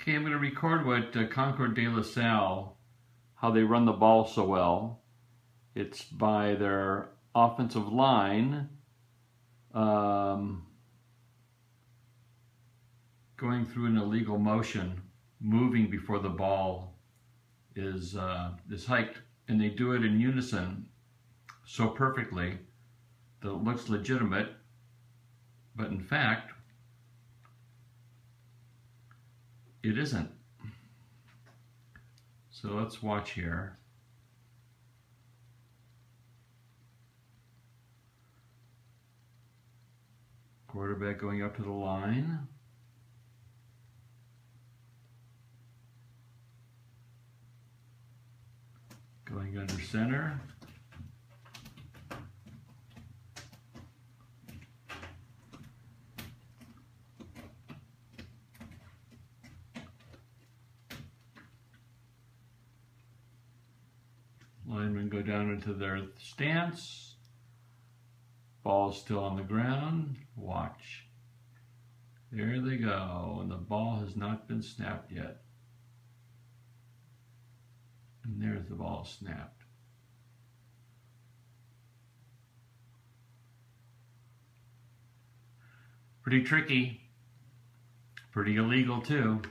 Okay, I'm going to record what uh, Concord de La Salle, how they run the ball so well. It's by their offensive line um, going through an illegal motion, moving before the ball is, uh, is hiked. And they do it in unison so perfectly that it looks legitimate, but in fact, it isn't. So let's watch here. Quarterback going up to the line. Going under center. Linemen go down into their stance. Ball still on the ground. Watch. There they go. And the ball has not been snapped yet. And there's the ball snapped. Pretty tricky. Pretty illegal too.